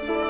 Bye.